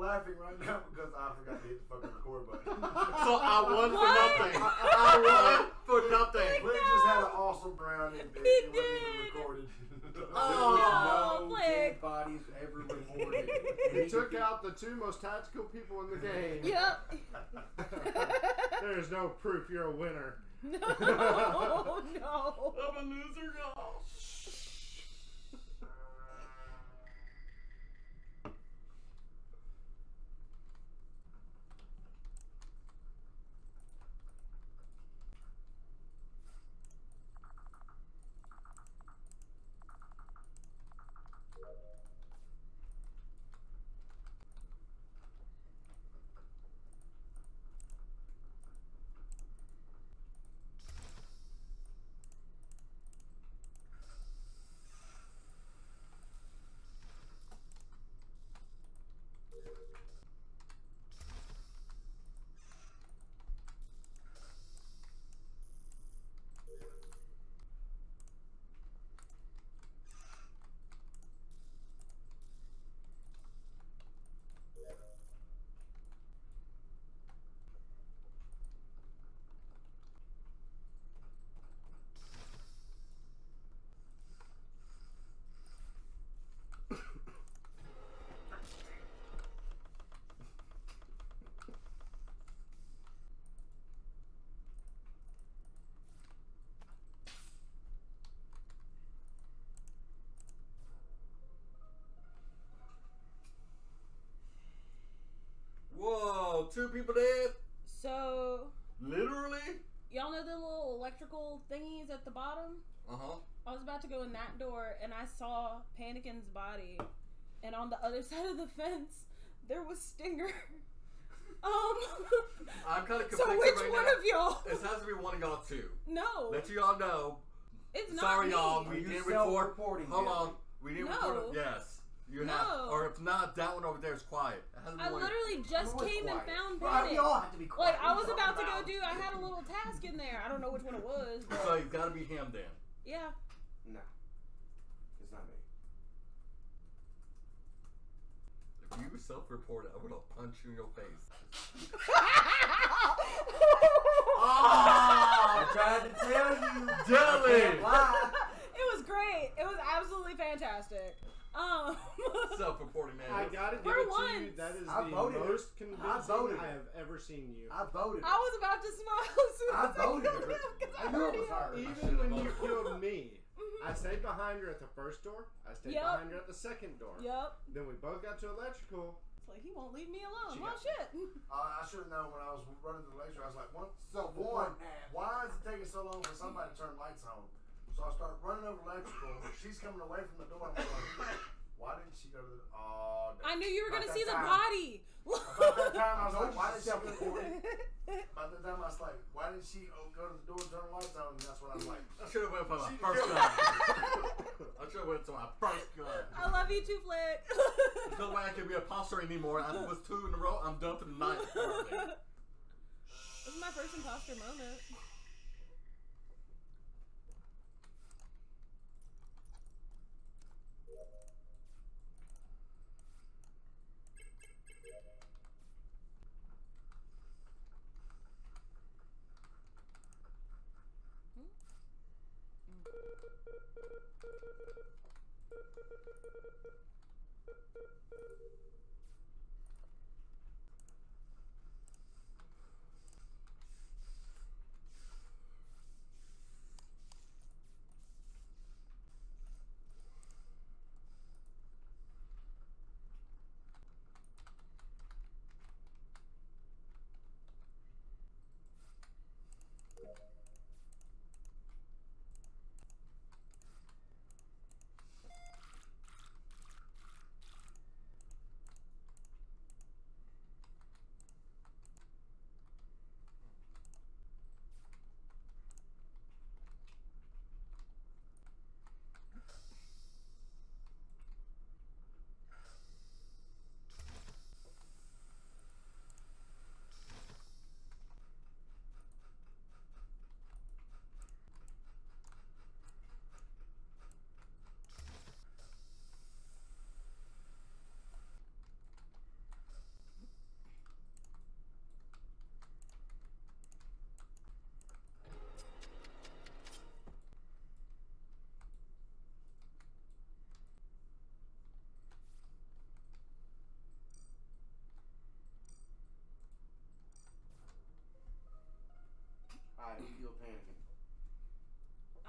make it. We're all laughing right now because I forgot to hit the fucking record button. So I won for What? nothing. I won for nothing. Flint just had an awesome round and it, it wasn't even recorded. Oh, no Flick. dead bodies ever reported. He took out the two most tactical people in the game. Yep. There is no proof you're a winner. No, no. I'm a loser now. Whoa, two people dead? So, Literally? y'all know the little electrical thingies at the bottom? Uh huh. I was about to go in that door and I saw Panikin's body. And on the other side of the fence, there was Stinger. Um, I'm kind of conflicted so which right one now. of y'all? This has to be one of y'all two. No, Let you all know. it's not Sorry, y'all. We you didn't record. self-reporting, Hold on. We didn't No. record. Yes. You No. have. Or if not, that one over there is quiet. It has to I one- literally just came and quiet. found Well, Panic. we all have to be quiet. Like I was are you about to go do. I had a little task in there. I don't know which one it was, but So it's got to be him then. yeah. No, it's not me. If you self-reported, I would have punched you in your face. Ah, I tried to tell you. Can't Jelly! lie. It was great. It was absolutely fantastic. Self-reporting man. I gotta give For it to you. That is I the voted. most I convincing voted. I have ever seen you. I voted. I was about to smile as soon I as voted killed her. him, 'cause I knew it already was her. Even should've when you voted. killed me, I stayed behind her at the first door. I stayed Yep. behind her at the second door. Yep. Then we both got to electrical. It's like he won't leave me alone. She well, got- shit. Uh, I should have known when I was running the lecture. I was like, one, So, one, one, why is it taking so long for somebody to turn lights on? So I start running over electrical. She's coming away from the door. I'm going, why didn't she go to the? Oh, I knew you were gonna About see the body. About that time, I was like, why did she's she go? self-reported. By the time I was like, why didn't she oh, go to the door and turn the lights on? And that's what I was like, I should have went for my She first killed gun. I should have went to my first gun. I love you too, Flick. There's no way I can be a imposter anymore. I was two in a row. I'm done for the night. This is my first imposter moment.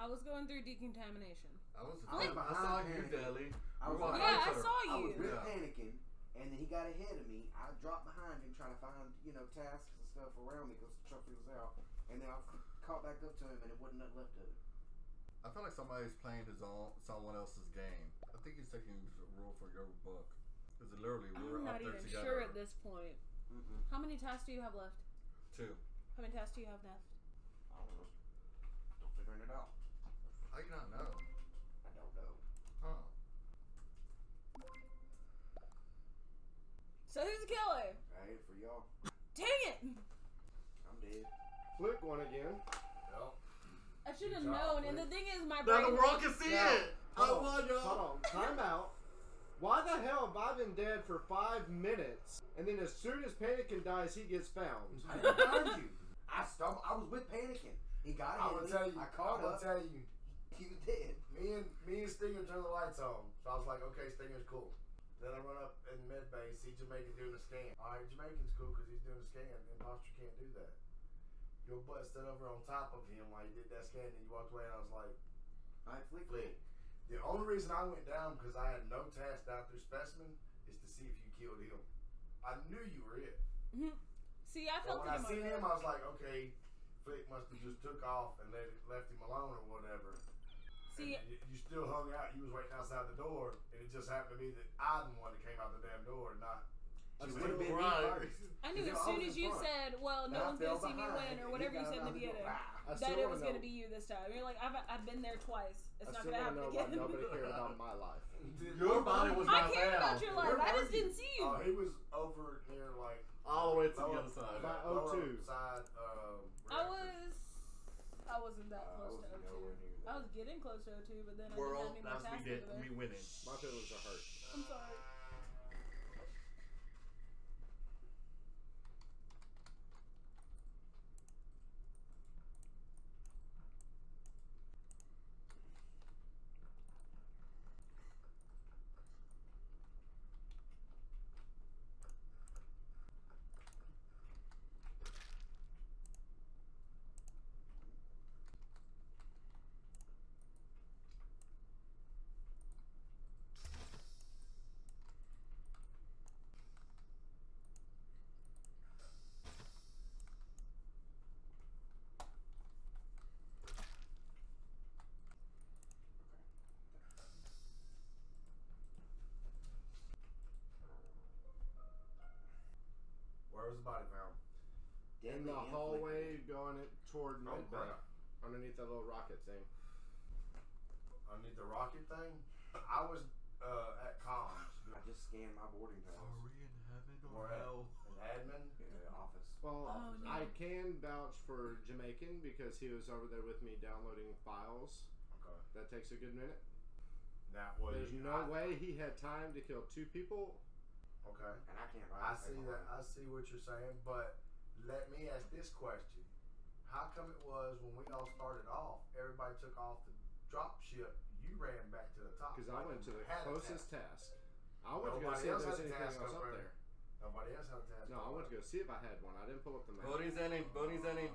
I was going through decontamination. I was. I was I, behind saw you, Panicking. Deli. I was We walked Yeah, I saw you. I was you. with Yeah. panicking, and then he got ahead of me. I dropped behind him trying to find, you know, tasks and stuff around me because the truck was out. And then I caught back up to him, and it wasn't nothing left of it. I feel like somebody's playing his own, someone else's game. I think he's taking a rule for your book. Because literally, we were I'm up not there even together. sure at this point. Mm-mm. How many tasks do you have left? Two. How many tasks do you have left? I don't know. Still figuring it out. How you not know? I don't know. Huh? So who's the killer? Hey, for y'all, Dang it! I'm dead. Flick one again. Yep. I should have Good job, known. And the thing is, my brother. Now the world can see Now, it. I hold won, on, y'all. Hold on, time out. Why the hell have I been dead for five minutes, and then as soon as Panikin dies, he gets found? I didn't you. I stumbled. I was with panicking. He got I ahead will tell you. I I will tell you. He was dead. Me and me and Stinger turned the lights on, so I was like, okay, Stinger's cool. Then I run up in med bay, see Jamaican doing a scan. All right, Jamaican's cool because he's doing a scan. Imposter can't do that. Your butt stood over on top of him while he did that scan, and you walked away, and I was like, I flick Flick. The only reason I went down because I had no task down through specimen is to see if you killed him. I knew you were it. Mm-hmm. See, I But when I seen him. I was like, okay, Flick must have just took off and let, left him alone or whatever. See, And you, you still hung out. You was waiting outside the door, and it just happened to be that I'm the one that came out the damn door, and not. It Jamaican. would have been me Right. first. I knew as soon as you front. said, "Well, no one's gonna see me win" or whatever you said in the of door. beginning, that it was know, gonna be you this time. You're like, "I've I've been there twice. It's I not gonna want to happen know why again." nobody cared about my life. Your body was I not care about your life. Where I were just you? didn't see you. Oh, he was over near like All the way to the other side. By oh, lower O2. side. I was. I wasn't that Uh, I close was to nowhere O2. I was getting close to O2, but then I didn't have that's any more me, tasks did, over there. me winning. My feelings are hurt. I'm sorry. Where was the body found? Dead In the and hallway going it toward Oh, med bay, crap. underneath that little rocket thing. Underneath the rocket thing. I was uh, at comms I just scanned my boarding pass. Are we in heaven or Where at? hell? in admin. in the office. Well, Oh, no. I can vouch for Jamaican because he was over there with me downloading files. Okay. That takes a good minute. Now, well, There's no I, way he had time to kill two people. Okay. And I can't I see that. I see what you're saying, but let me ask this question: How come it was when we all started off, everybody took off the drop ship, you ran back to the top? Because I went to the closest task. task. I went to go see if else there's anything else up up there. there. Nobody else had a task. No, I went to go see if I had one. I didn't pull up the map. Boney's in it. Boney's in it.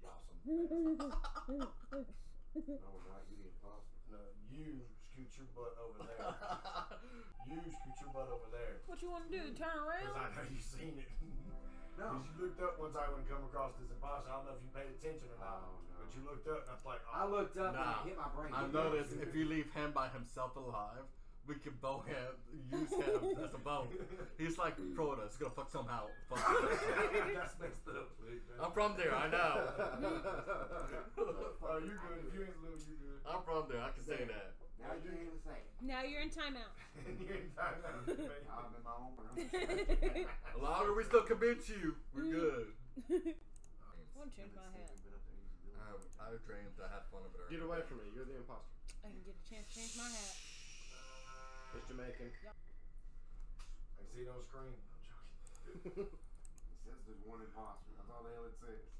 Y'all No, I'm not. You the. No, you scoot your butt over there. you scoot your butt over there. What you want to do? Turn Because? I know you've seen it. No. Because you looked up one time when you come across this imposter. I don't know if you paid attention or not. Oh, no. But you looked up and I was like, I oh. looked up Nah. and it hit my brain. I noticed if you leave him by himself alive, we can bow him, use him as a bow. He's like Crota. He's gonna fuck somehow. Fuck him. That's messed up. I'm from there. I know. Oh, you're good. If you ain't little, you're good. I'm from there. I can say that. Now you can't even say it. Now you're in timeout. you're in time now. baby. I'm in my own room. As long as we still convince you, we're mm. good. I want to change my hat. I, I dreamed I had fun of it. Get away from me. You're the imposter. I can get a chance to change my hat. It's Jamaican. I can see it on screen. I'm joking. It says there's one imposter. That's all the hell it says.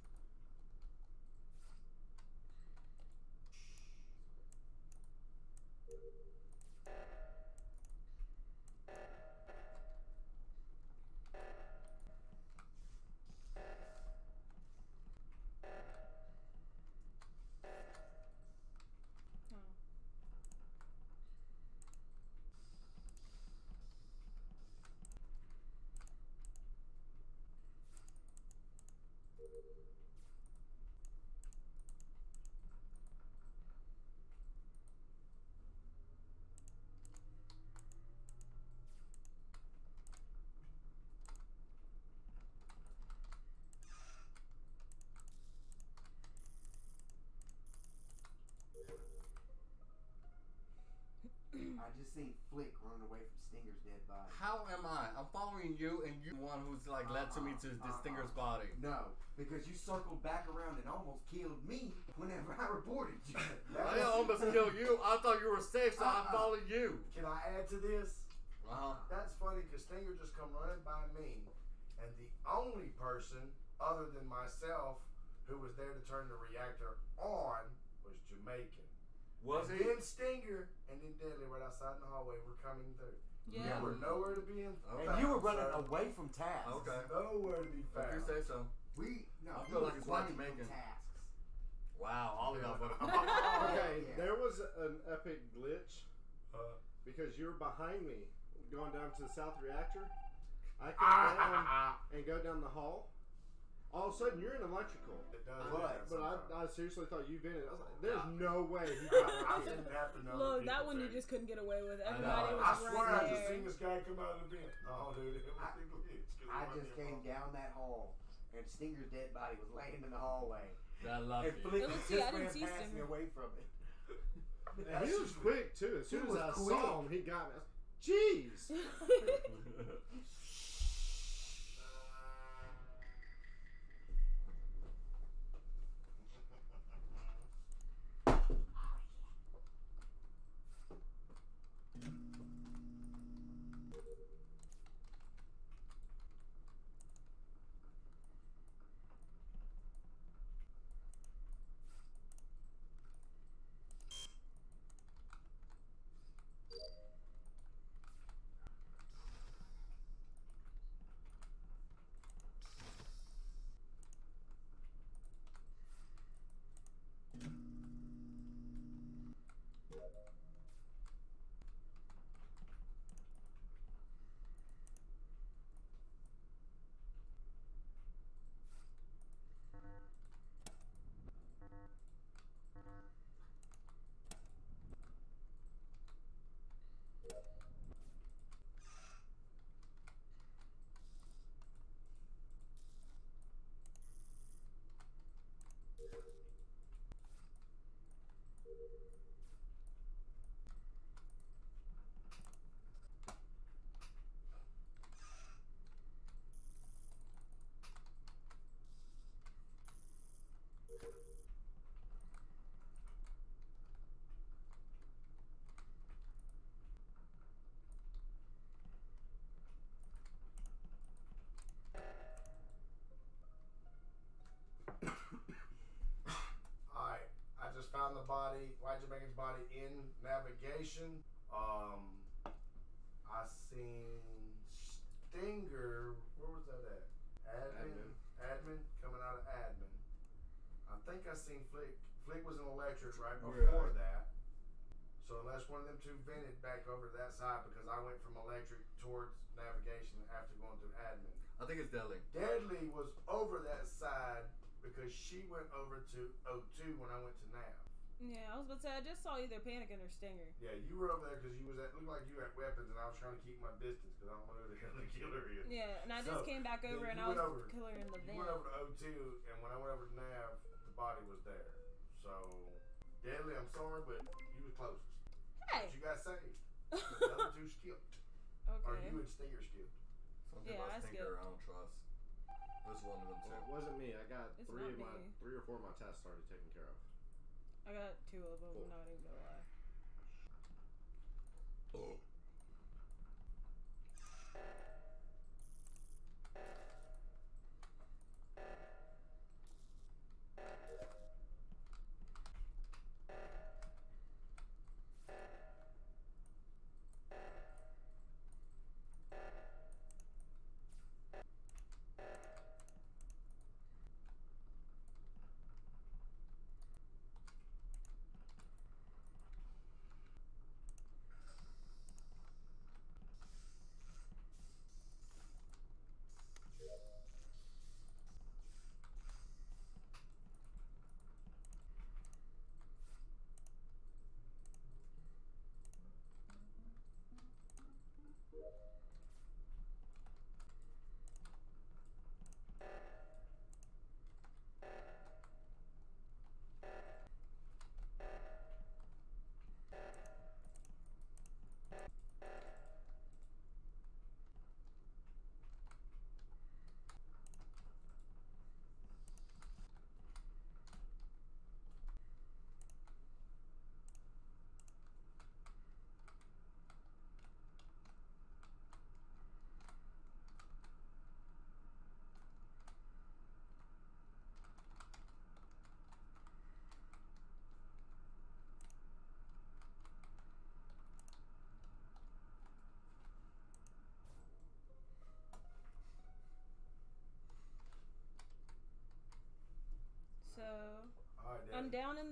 Just seen Flick running away from Stinger's dead body. How am I? I'm following you, and you the one who's like led to me to Uh-uh, Distinger's uh-uh. body. No, because you circled back around and almost killed me whenever I reported you. I almost killed you. I thought you were safe, so I Uh-uh. followed you. Can I add to this? Uh-huh. That's funny because Stinger just come running by me, and the only person other than myself who was there to turn the reactor on was Jamaican. Was and he? then Stinger and then Deadly right outside in the hallway were coming through. Yeah. You were nowhere to be in. Okay. And you were running sir. away from tasks. Okay. Nowhere to be If found. you say so. We no. I feel like it's like running from Jamaican. tasks. Wow, all of y'all voted Okay, yeah. there was an epic glitch Uh, because you were behind me going down to the south reactor. I come down and go down the hall. All of a sudden, you're in electrical. it does What? But. I, I seriously thought you vented. I was like, there's no way he got I up here. didn't happen to other Look, that people, one you just couldn't get away with. I was I swear I just seen this guy come out of the vent. No, dude, it was I- a glitch. 'cause I just came fault. down that hall and Stinger's dead body was laying in the hallway. I love And you. Flick It was- just see, I ran didn't see past me Stinger. away from it. And he was quick too. As soon as I quick. saw him, he got me. I was, Jeez. body in navigation. Um, I seen Stinger. Where was that at? Admin. Admin, coming out of admin. I think I seen Flick. Flick was in electric right before that. So unless one of them two vented back over to that side because I went from electric towards navigation after going through admin. I think it's Deadly. Deadly was over that side because she went over to O2 when I went to Nav. Yeah, I was about to say I just saw either Panicking or Stinger. Yeah, you were over there because you was at looked like you had weapons, and I was trying to keep my distance because I don't know who the hell the killer is. Yeah, and I just came back yeah, over and I was went over. the killer in the You went over to O2, and when I went over to Nav, the body was there. So, Deadly, I'm sorry, but you were closest. Hey. But you got saved. The other two skipped. Or okay. you and Stinger skipped. Something Yeah, I about Stinker skipped. I don't trust. This one of them Well, it wasn't me. I got It's three not of my me. three or four of my tests already taken care of. Got two of them. Cool. Oh. Not even gonna lie. down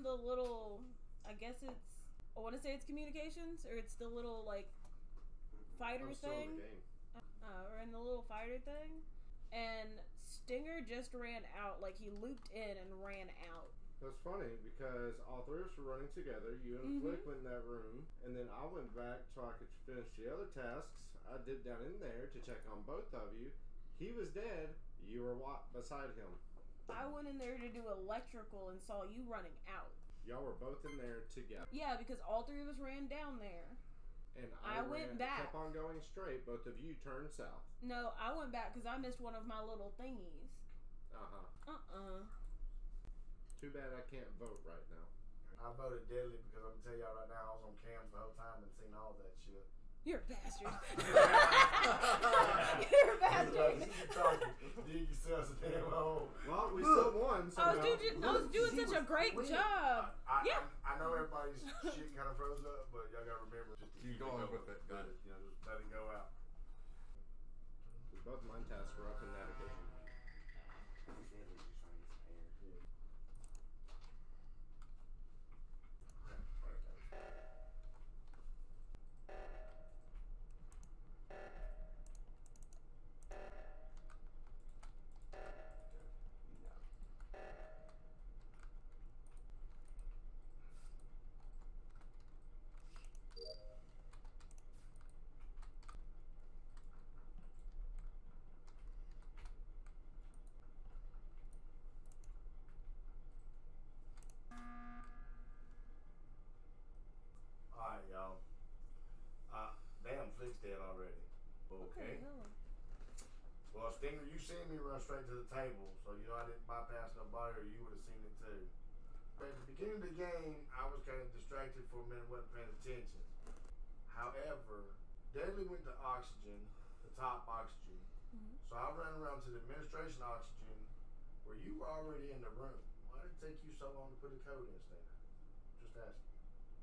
the little. I guess it's. I want to say it's communications, or it's the little like fighter thing, uh, or in the little fighter thing, and Stinger just ran out. Like he looped in and ran out. That's funny because all three of us were running together. You and Mhm. Flick went in that room, and then I went back so I could finish the other tasks. I did down in there to check on both of you. He was dead. You were beside him. I went in there to do electrical and saw you running out. Y'all were both in there together. Yeah, because all three of us ran down there. And I I, went ran- back. kept on going straight. Both of you turned south. No, I went back because I missed one of my little thingies. Uh huh. Uh uh Too bad I can't vote right now. I voted deadly because I'm gonna tell y'all right now I was on cams the whole time and seen all that shit. You're a bastard. You're a bastard. You talking, dig yourself a damn hole. Well, we Look. still won. So I was, now- doing, I was doing She such a great winning. job. I, Yeah. I, I know everybody's shit kind of froze up, but y'all gotta remember just to Keep keep, going it with it. Got it. You know, just let it go out. Both mine tasks were up in navigation. Deadly just trying to get some air. Alright, y'all. Uh, damn, Flick's dead already. Okay. hell? Well, Stinger, you seen me run straight to the table, so you know I didn't bypass nobody, or you would have seen it too. But at the beginning of the game, I was kind of distracted for a minute, wasn't paying attention. However, Deadly went to oxygen, the top oxygen. Mhm. So I ran around to the administration oxygen, where you were already in the room. Why did it take you so long to put a code in, Stinger? Just asking.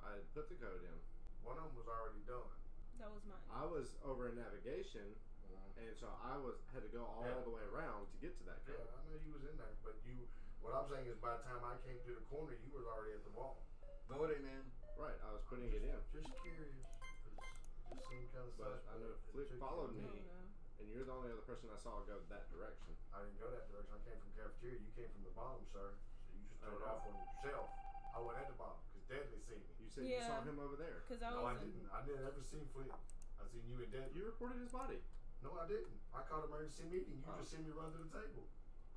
I put the code in. One of them was already done. That was mine. I was over in navigation, uh-huh. and so I was had to go all Yeah. the way around to get to that Yeah. I know you was in there, but you. What I'm saying is, by the time I came through the corner, you was already at the wall. Voting in. Right, I was putting it in, Just curious, it just seemed kind of but I know Flick followed I me, and you're the only other person I saw go that direction. I didn't go that direction. I came from cafeteria. You came from the bottom, sir. So you just I turned off on yourself. I went at the bottom because Deadly seen me. You said you saw him over there. Because I no, I was in. didn't. I didn't ever seen Flint. I seen you and Deadly. You reported his body. No, I didn't. I called emergency meeting. You Oh. just seen me run to the table.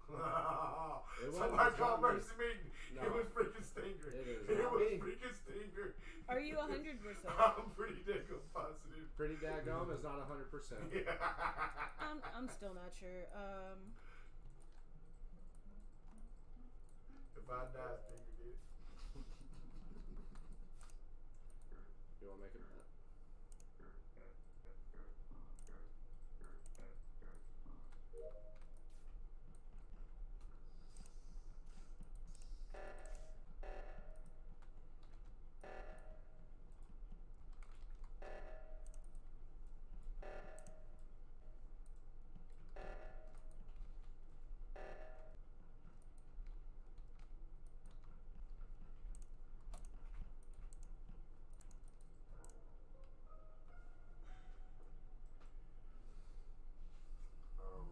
It wasn't Somebody just called not me. emergency meeting. No. It was freaking Stinger. It is It not was me. freaking Stinger. Are you 100%? I'm pretty damn positive. Pretty daggone is not hundred percent. Yeah. I'm, I'm still not sure. Um, If I die, Stinger did. it. You want to make it?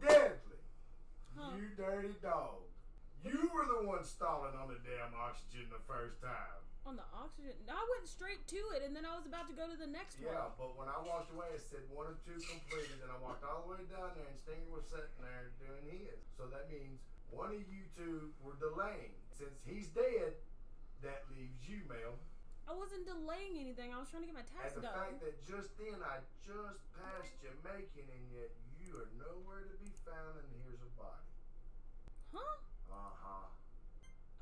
Deadly. Huh. You dirty dog. You were the one stalling on the damn oxygen the first time. on the oxygen. I went straight to it, and then I was about to go to the next Yeah, one. but when I walked away, it said one or two completed, and I walked all the way down there, and Stinger was sitting there doing his. So that means one of you two were delaying. Since he's dead, that leaves you, Mel. I wasn't delaying anything. I was trying to get my And the done. fact that just then I just passed Jamaican, and yet you are nowhere to be found, and here's a body. Huh? Uh huh.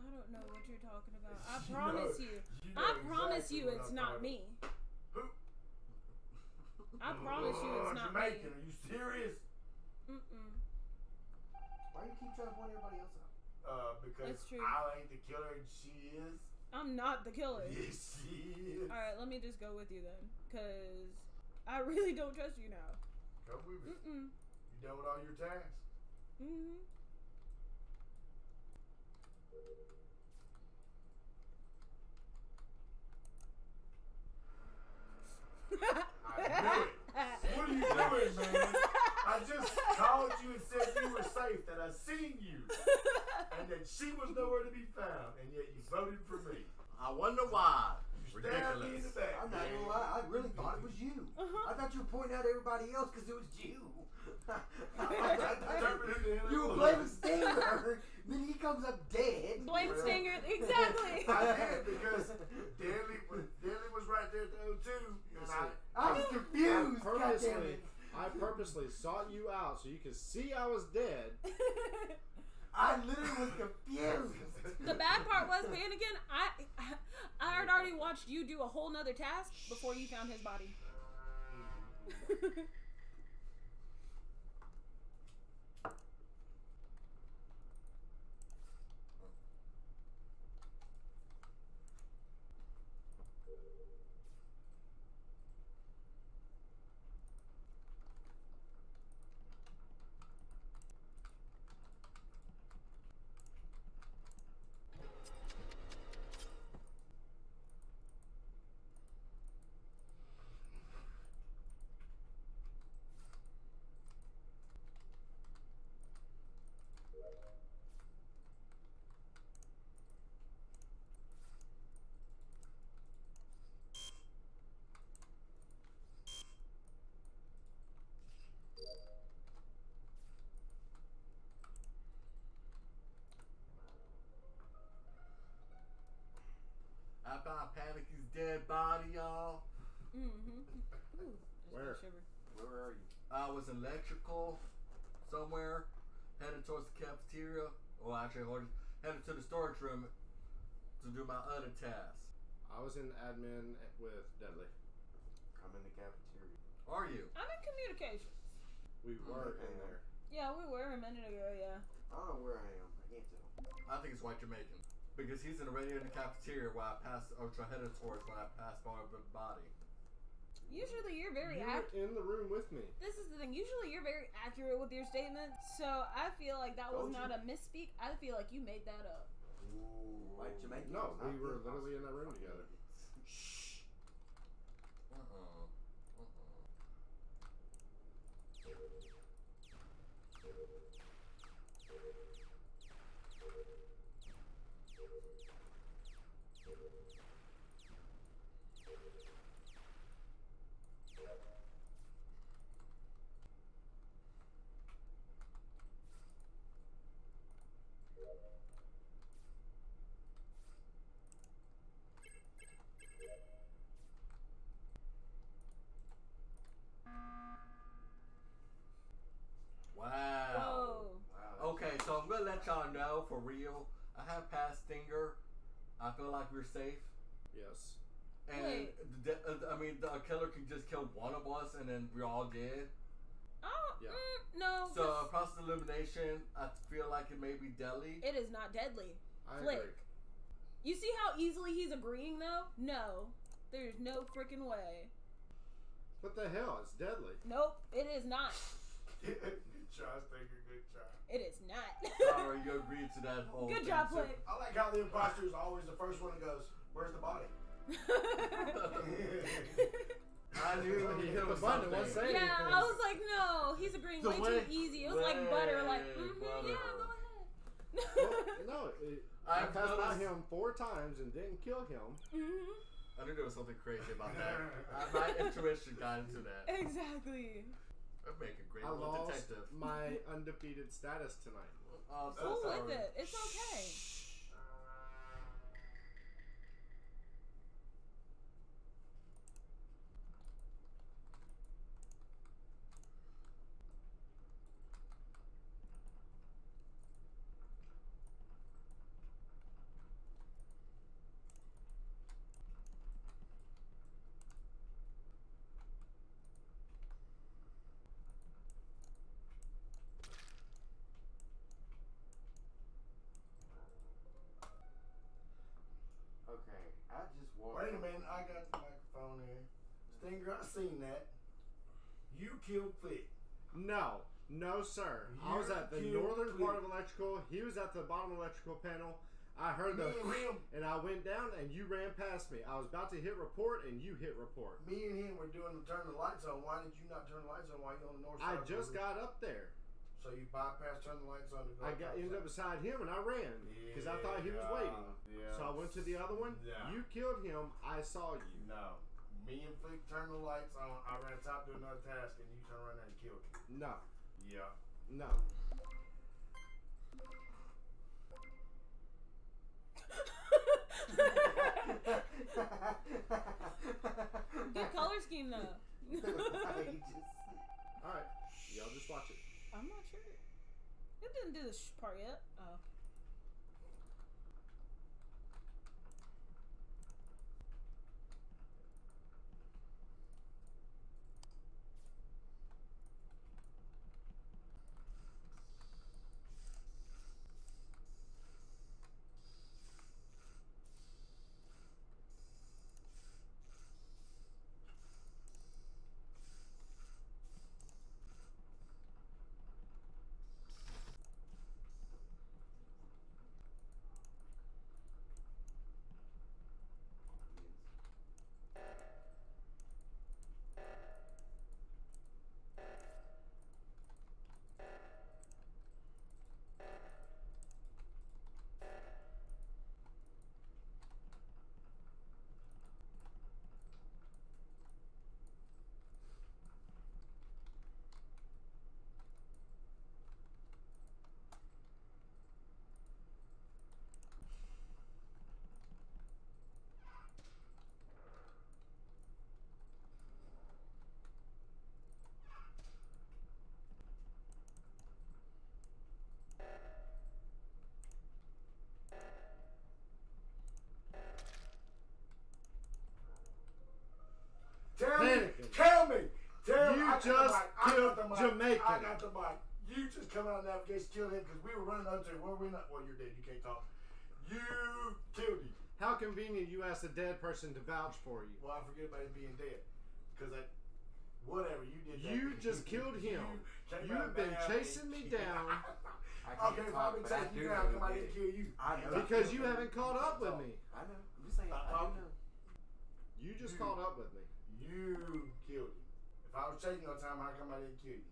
I don't know what you're talking about. I You promise know- you. You I know promise exactly you it's I'm not me. Who? I promise you it's not Jamaican, me. are you serious? Mm-mm. Why do you keep trying to point everybody else out? Uh, because That's true. I ain't the killer and she is. I'm not the killer. Yes, she is. Alright, let me just go with you then. Because I really don't trust you now. Come with me. Mm-mm. You done with all your tasks? Mm-hmm what are you doing, man? I just called you and said you were safe, that I seen you, and that she was nowhere to be found, and yet you voted for me. I wonder why. You Ridiculous. I'm not gonna lie. I really thought it was you. Uh-huh. I thought you were pointing out everybody else because it was you. I, I, I, you were blaming Steamer then he comes up dead. Blame Stinger. Exactly. I did because Danley was, Danley was right there at the O2, and I, I was confused. God damn purposely. I purposely sought you out so you could see I was dead. I literally was confused. the bad part was, Panikin, I, I had already watched you do a whole nother task before you found his body. I found Panicy's dead body, y'all. mm-hmm. Ooh, Where? got a shiver. Where are you? I was electrical somewhere, headed towards the cafeteria. Well, actually, headed to the storage room to do my other tasks. I was in admin with Deadly. I'm in the cafeteria. Are you? I'm in communications. We were in there. Yeah, we were a minute ago, yeah. I don't know where I am. I can't tell. I think it's White Jamaican. Because he's in already in the cafeteria while I pass or try headed towards when I pass by the body. Usually you're very You accurate. in the room with me. This is the thing. Usually you're very accurate with your statements. So I feel like that was Told not you. a misspeak. I feel like you made that up. Ooh. Like Jamaican. No, we were literally in that room together. For real. I have passed Stinger. I feel like we're safe. Yes. And Wait. the, uh, I mean, the killer can just kill one of us, and then we're all dead. Oh, Yeah. mm, no. So, 'cause process elimination, I feel like it may be deadly. it is not deadly. I Flick. agree. You see how easily he's agreeing, though? No. There's no freaking way. What the hell? It's deadly. Nope, it is not. good try, Stinger. Good try. It is not. Sorry, you agreed to that whole Good thing, job, too. Blake. I like how the imposter is always the first one that goes, "Where's the body?" I knew He he hit the was button and wasn't saying yeah, anything. I was like, no, he's agreeing The way, way- too easy. It was like butter, like, mm-hmm, butter. yeah, go Well, ahead. no, it, I I've passed by him four times and didn't kill him. hmm I knew there was something crazy about that. My intuition got into that. Exactly. That'd make a great I little lost detective. my undefeated status tonight. Oh, I'm so Cool sorry. with it. It's okay. Okay, I just walked. Wait a minute, I got the microphone here. Stinger, I seen that. You killed Flick. No, no, sir. I was at the northern part of electrical. He was at the bottom electrical panel. I heard Me the and him, and I went down and you ran past me. I was about to hit report and you hit report. me and him were doing the turn the lights on. Why did you not turn the lights on while you on the north I side? of just got up there. So you bypassed turn the lights on to go. I got ended up beside him and I ran because I thought he was waiting. Yeah. So I went to the other one. Yeah. You killed him. I saw you. No. Me and Flick turn the lights on. I ran top to another task, and you turn around and killed me. No, Yeah. no. Good color scheme though. All right, y'all just watch it. I'm not sure. It didn't do the sh- part yet. Oh. Tell me. Mannequin. Tell me. Tell You me. I got the just mic. I got killed the mic. Jamaican. I got the mic. You just come out of navigation, killed him because we were running up to Where we not? Well, you're dead. You can't talk. You killed him. How convenient you asked a dead person to vouch for you. Well, I forget about him being dead. Because I, whatever, you did that. You just killed him. came you have been chasing me down. I can't Okay, if talk, I've been but chasing you down, who come I did didn't kill you. I know. Because you haven't caught up with me. I know. I'm just saying. I know. You just You- caught up with me. You killed him. If I was chasing all the time, how come I didn't kill you?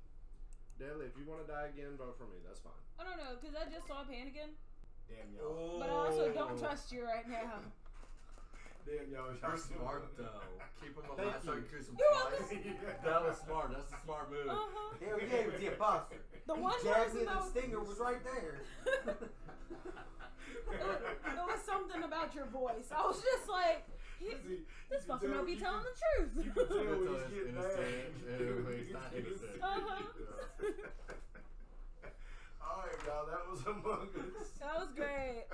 Deadly, if you want to die again, vote for me. That's fine. I don't know, cause I just saw Panikin, Damn y'all. but I also Oh. don't trust you right now. Damn y'all. You're smart though. Keep him alive so you. you can some You're twice. That was smart. That's a smart move. Uh huh. Hell yeah, he was the imposter. The one he jabbed person me and that the was- stinger was right there. It was something about your voice. I was just like, he, this you can fucker tell- might be telling can- the truth. You can tell when he's it's getting innocent mad. and when he's not innocent. Uh-huh. All right, y'all. That was Among Us. that was great.